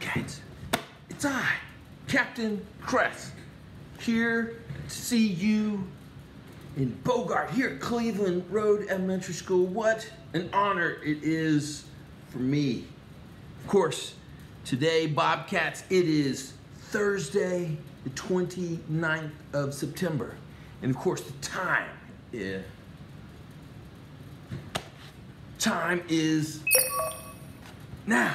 Bobcats, it's I, Captain Crest, here to see you in Bogart, here at Cleveland Road Elementary School. What an honor it is for me. Of course, today, Bobcats, it is Thursday, the 29th of September. And of course, the time is time is now.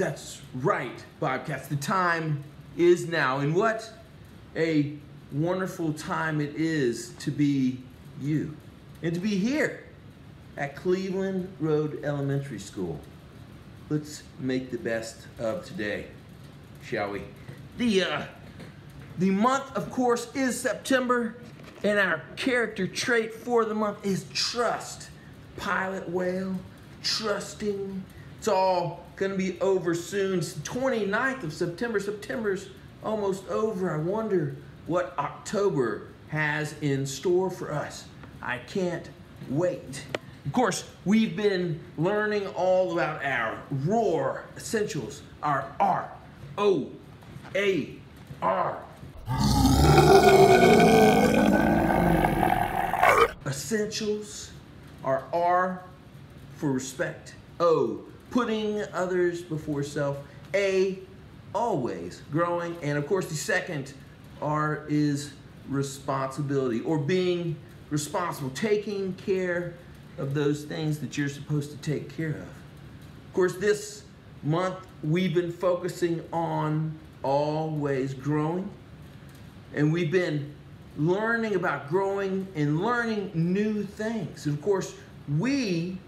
That's right, Bobcats. The time is now. And what a wonderful time it is to be you and to be here at Cleveland Road Elementary School. Let's make the best of today, shall we? The uh, the month, of course, is September, and our character trait for the month is trust pilot whale, trusting. It's all gonna be over soon. It's the 29th of September. September's almost over. I wonder what October has in store for us. I can't wait. Of course, we've been learning all about our ROAR essentials, our R, O, A, R. Essentials are R for respect, O, putting others before self, A, always growing, and of course the second R is responsibility or being responsible, taking care of those things that you're supposed to take care of. Of course, this month we've been focusing on always growing, and we've been learning about growing and learning new things. And of course, we,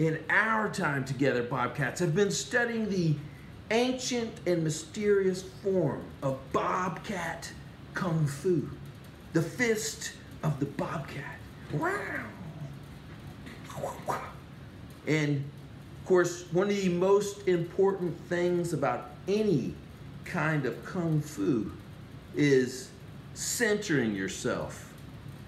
in our time together, Bobcats, have been studying the ancient and mysterious form of Bobcat Kung Fu, the fist of the Bobcat. Wow! And of course, one of the most important things about any kind of Kung Fu is centering yourself.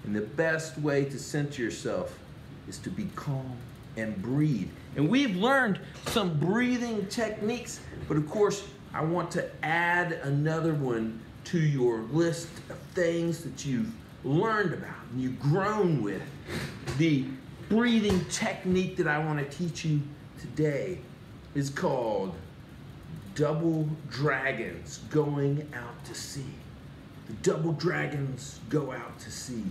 And the best way to center yourself is to be calm and breathe. And we've learned some breathing techniques, but of course, I want to add another one to your list of things that you've learned about and you've grown with. The breathing technique that I want to teach you today is called double dragons going out to sea. The double dragons go out to sea.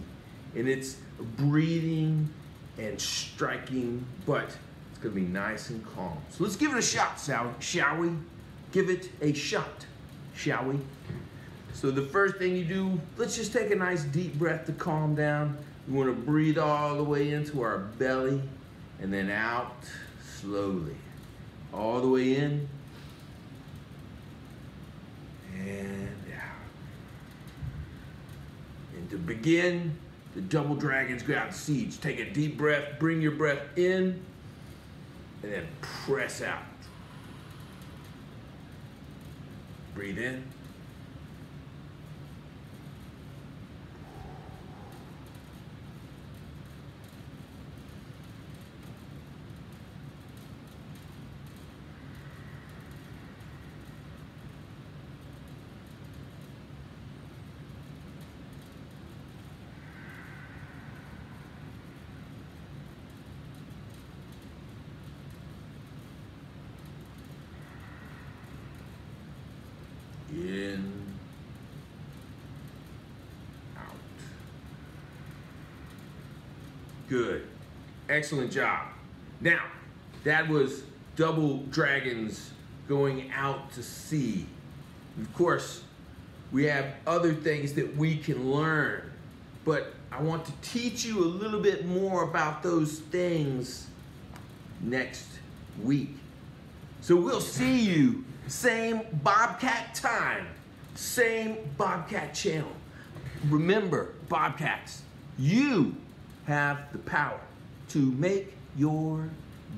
And it's breathing and striking, but it's gonna be nice and calm. So let's give it a shot, shall we? Give it a shot, shall we? So the first thing you do, let's just take a nice deep breath to calm down. We wanna breathe all the way into our belly and then out slowly. All the way in and out. And to begin, the double dragons to siege. Take a deep breath, bring your breath in, and then press out. Breathe. In. Out. Good. Excellent job. Now, that was double dragons going out to sea. Of course, We have other things that we can learn. But I want to teach you a little bit more about those things next week. So we'll see you same Bobcat time, same Bobcat channel. Remember, Bobcats, you have the power to make your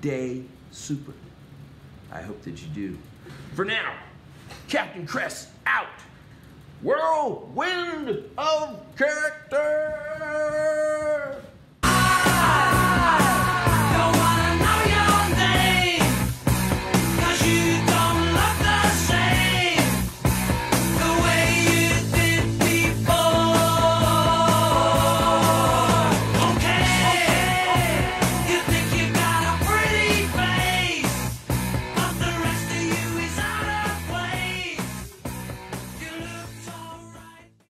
day super. I hope that you do. For now, Captain Cress out. Whirlwind of character!